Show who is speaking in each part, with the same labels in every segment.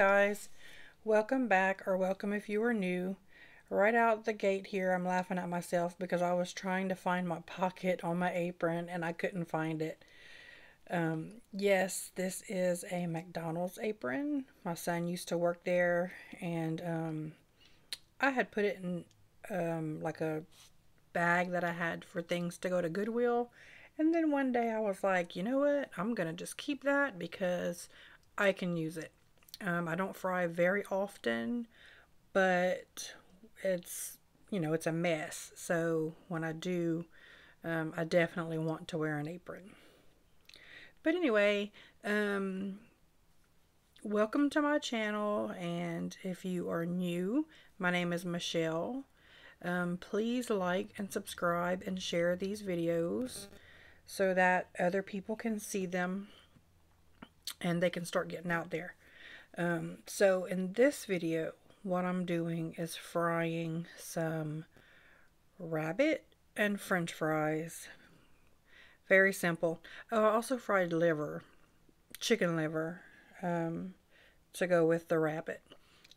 Speaker 1: guys, welcome back or welcome if you are new. Right out the gate here, I'm laughing at myself because I was trying to find my pocket on my apron and I couldn't find it. Um, yes, this is a McDonald's apron. My son used to work there and um, I had put it in um, like a bag that I had for things to go to Goodwill. And then one day I was like, you know what? I'm going to just keep that because I can use it. Um, I don't fry very often, but it's, you know, it's a mess. So when I do, um, I definitely want to wear an apron. But anyway, um, welcome to my channel. And if you are new, my name is Michelle. Um, please like and subscribe and share these videos so that other people can see them and they can start getting out there. Um, so in this video, what I'm doing is frying some rabbit and french fries. Very simple. Oh, I also fried liver, chicken liver, um, to go with the rabbit.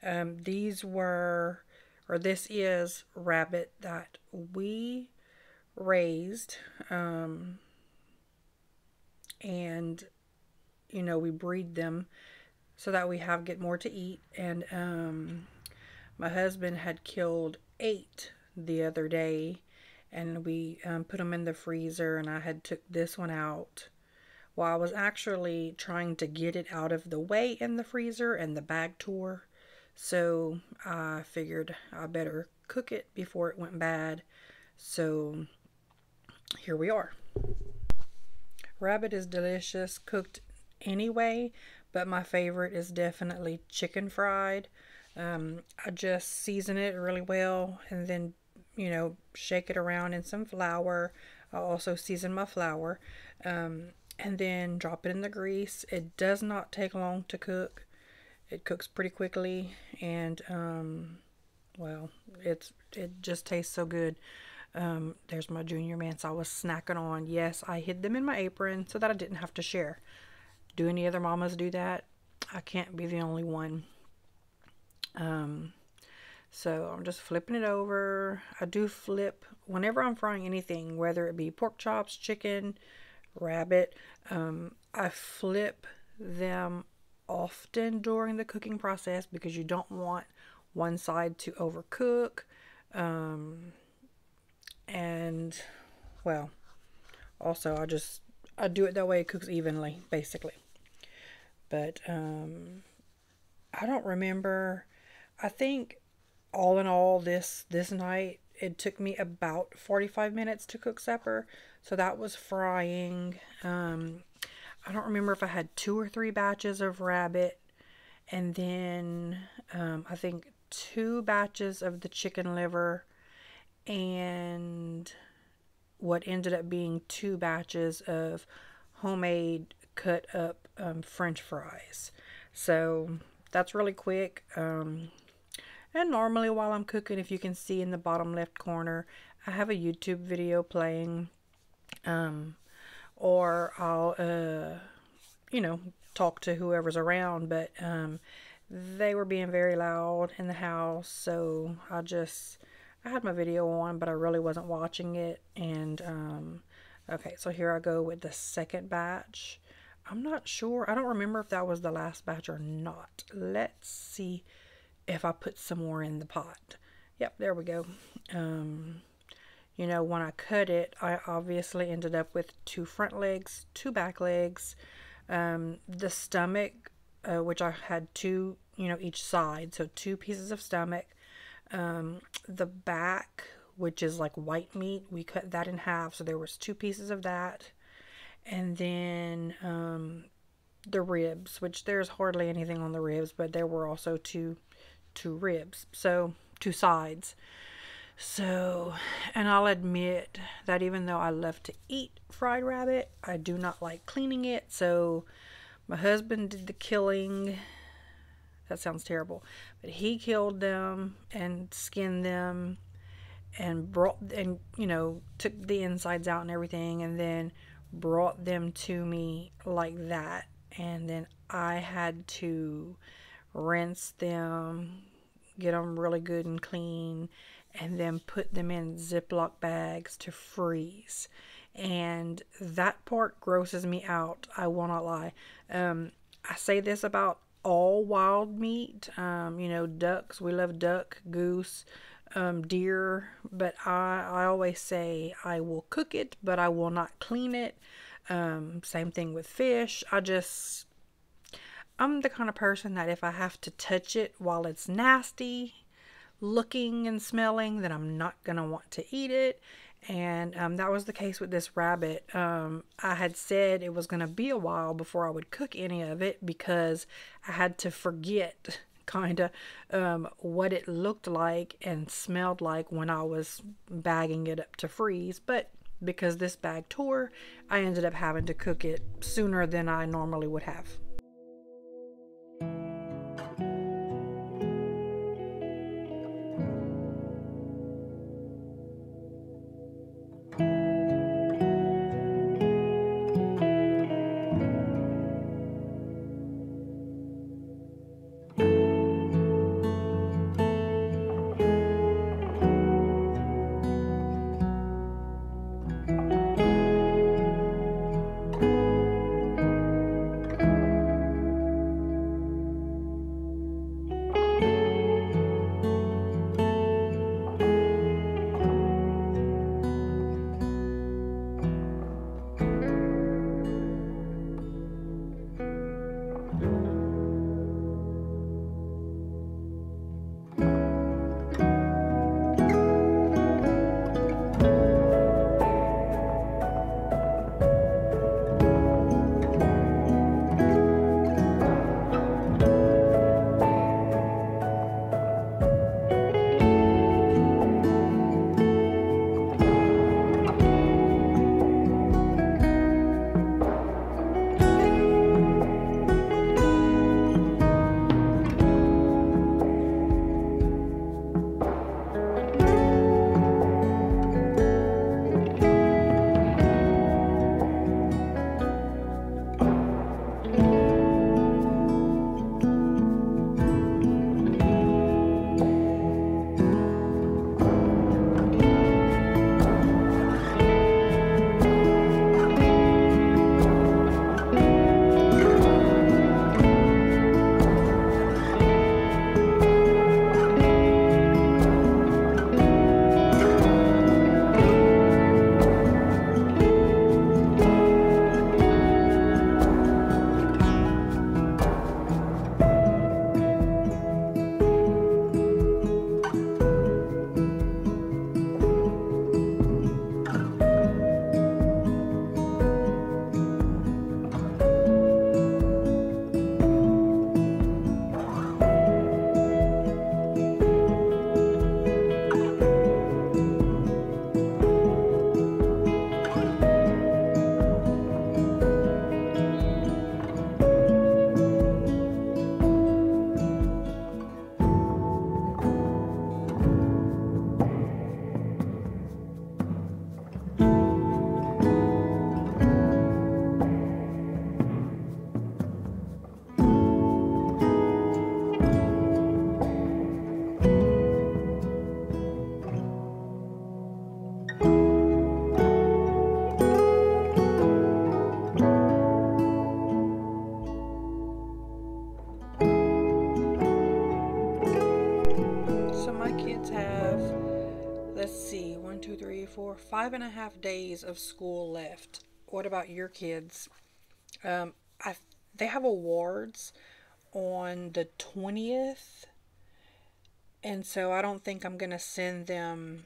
Speaker 1: Um, these were, or this is rabbit that we raised, um, and you know, we breed them so that we have get more to eat. And um, my husband had killed eight the other day, and we um, put them in the freezer. And I had took this one out while I was actually trying to get it out of the way in the freezer, and the bag tore. So I figured I better cook it before it went bad. So here we are. Rabbit is delicious, cooked anyway, but my favorite is definitely chicken fried. Um, I just season it really well and then, you know, shake it around in some flour. I also season my flour um, and then drop it in the grease. It does not take long to cook. It cooks pretty quickly and, um, well, it's it just tastes so good. Um, there's my junior mints I was snacking on. Yes, I hid them in my apron so that I didn't have to share. Do any other mamas do that? I can't be the only one. Um, so I'm just flipping it over. I do flip whenever I'm frying anything, whether it be pork chops, chicken, rabbit. Um, I flip them often during the cooking process because you don't want one side to overcook. Um, and well, also I just I do it that way it cooks evenly, basically. But um, I don't remember. I think all in all, this this night it took me about 45 minutes to cook supper. So that was frying. Um, I don't remember if I had two or three batches of rabbit, and then um, I think two batches of the chicken liver, and what ended up being two batches of homemade cut up um, french fries. So that's really quick. Um, and normally while I'm cooking, if you can see in the bottom left corner, I have a YouTube video playing. Um, or I'll, uh, you know, talk to whoever's around. But um, they were being very loud in the house. So I just, I had my video on, but I really wasn't watching it. And, um, okay, so here I go with the second batch. I'm not sure. I don't remember if that was the last batch or not. Let's see if I put some more in the pot. Yep, there we go. Um, you know, when I cut it, I obviously ended up with two front legs, two back legs, um, the stomach, uh, which I had two, you know, each side, so two pieces of stomach. Um, the back, which is like white meat, we cut that in half, so there was two pieces of that and then um, the ribs, which there's hardly anything on the ribs, but there were also two two ribs, so two sides. So, and I'll admit that even though I love to eat fried rabbit, I do not like cleaning it. So, my husband did the killing. That sounds terrible, but he killed them and skinned them and brought and you know took the insides out and everything, and then brought them to me like that and then I had to rinse them, get them really good and clean, and then put them in Ziploc bags to freeze. And that part grosses me out. I will not lie. Um, I say this about all wild meat. Um, you know, ducks. We love duck, goose, um, deer. But I, I always say I will cook it, but I will not clean it. Um, same thing with fish. I just, I'm the kind of person that if I have to touch it while it's nasty looking and smelling, then I'm not going to want to eat it. And um, that was the case with this rabbit. Um, I had said it was going to be a while before I would cook any of it because I had to forget kind of um, what it looked like and smelled like when I was bagging it up to freeze. But because this bag tore, I ended up having to cook it sooner than I normally would have. Five and a half days of school left. What about your kids? Um, I they have awards on the twentieth, and so I don't think I'm gonna send them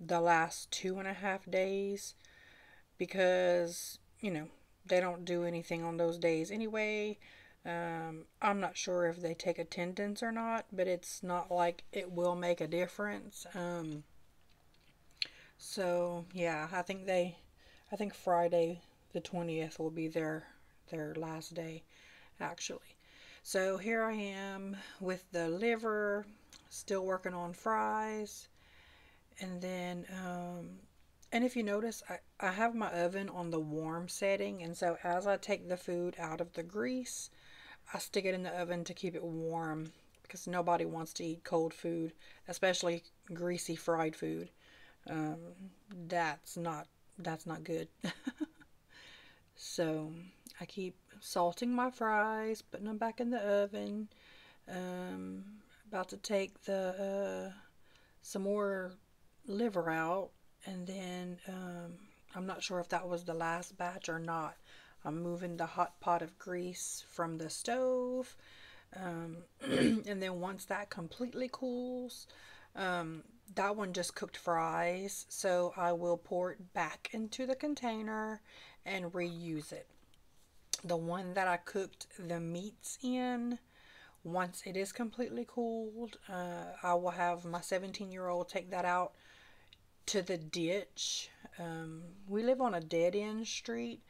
Speaker 1: the last two and a half days because you know they don't do anything on those days anyway. Um, I'm not sure if they take attendance or not, but it's not like it will make a difference. Um, so yeah, I think they, I think Friday the 20th will be their, their last day actually. So here I am with the liver, still working on fries. And then, um, and if you notice, I, I have my oven on the warm setting. And so as I take the food out of the grease, I stick it in the oven to keep it warm because nobody wants to eat cold food, especially greasy fried food. Um, that's not that's not good. so I keep salting my fries, putting them back in the oven. Um, about to take the uh, some more liver out, and then um, I'm not sure if that was the last batch or not. I'm moving the hot pot of grease from the stove. Um, and then once that completely cools, um, that one just cooked fries. So I will pour it back into the container and reuse it. The one that I cooked the meats in, once it is completely cooled, uh, I will have my 17 year old take that out to the ditch. Um, we live on a dead end street,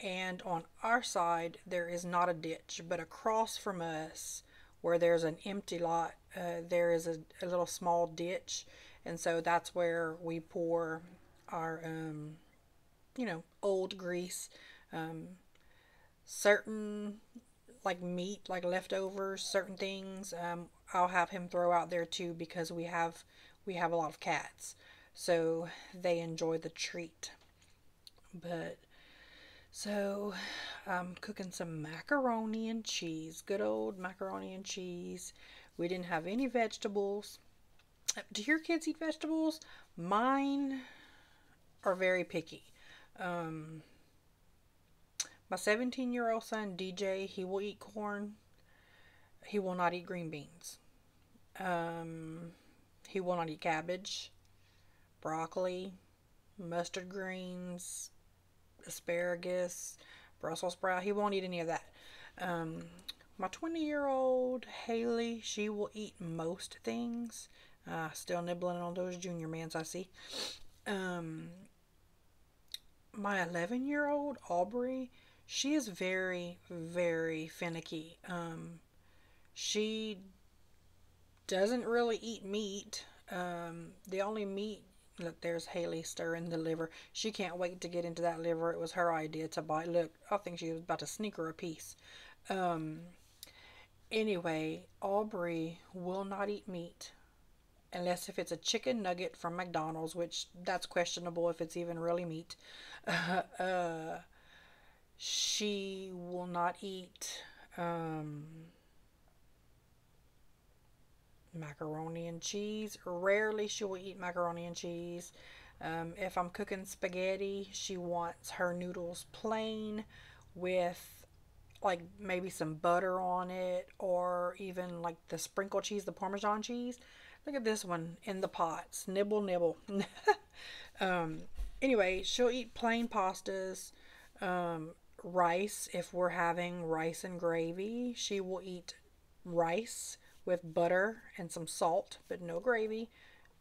Speaker 1: and on our side, there is not a ditch, but across from us, where there's an empty lot, uh, there is a, a, little small ditch, and so that's where we pour our, um, you know, old grease. Um, certain like meat, like leftovers, certain things, um, I'll have him throw out there too because we have we have a lot of cats, so they enjoy the treat. But so I'm cooking some macaroni and cheese, good old macaroni and cheese. We didn't have any vegetables. Do your kids eat vegetables? Mine are very picky. Um, my 17 year old son, DJ, he will eat corn. He will not eat green beans. Um, he will not eat cabbage, broccoli, mustard greens, asparagus, Brussels sprout. He won't eat any of that. Um, my 20 year old Haley, she will eat most things. Uh, still nibbling on those junior mans, I see. Um, my 11 year old Aubrey, she is very, very finicky. Um, she doesn't really eat meat. Um, the only meat Look, there's Haley stirring the liver. She can't wait to get into that liver. It was her idea to buy. Look, I think she was about to sneak her a piece. Um, anyway, Aubrey will not eat meat unless if it's a chicken nugget from McDonald's, which that's questionable if it's even really meat. Uh, she will not eat um, macaroni and cheese. Rarely she will eat macaroni and cheese. Um, if I'm cooking spaghetti, she wants her noodles plain with like maybe some butter on it or even like the sprinkle cheese, the Parmesan cheese. Look at this one in the pots. Nibble, nibble. um, anyway, she'll eat plain pastas. Um, rice, if we're having rice and gravy, she will eat rice with butter and some salt, but no gravy.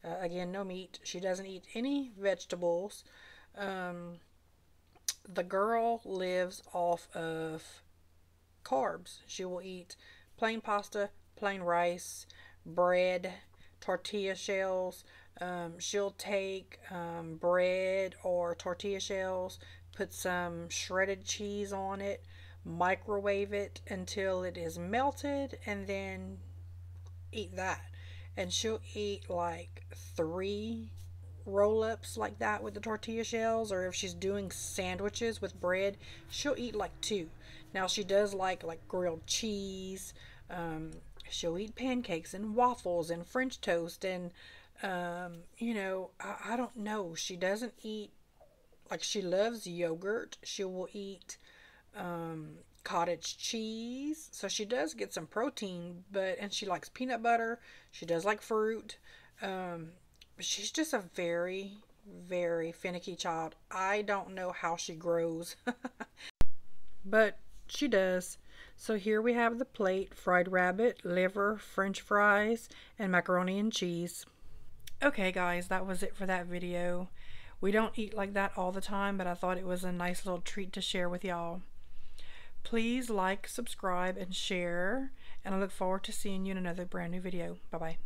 Speaker 1: Uh, again, no meat. She doesn't eat any vegetables. Um, the girl lives off of carbs. She will eat plain pasta, plain rice, bread, tortilla shells. Um, she'll take um, bread or tortilla shells, put some shredded cheese on it, microwave it until it is melted, and then eat that. And she'll eat like three roll ups like that with the tortilla shells, or if she's doing sandwiches with bread, she'll eat like two. Now she does like like grilled cheese. Um, she'll eat pancakes and waffles and French toast and um, you know I, I don't know. She doesn't eat like she loves yogurt. She will eat um, cottage cheese. So she does get some protein, but and she likes peanut butter. She does like fruit. Um, she's just a very, very finicky child. I don't know how she grows, but she does. So here we have the plate fried rabbit, liver, french fries, and macaroni and cheese. Okay, guys, that was it for that video. We don't eat like that all the time, but I thought it was a nice little treat to share with y'all. Please like, subscribe, and share, and I look forward to seeing you in another brand new video. Bye-bye.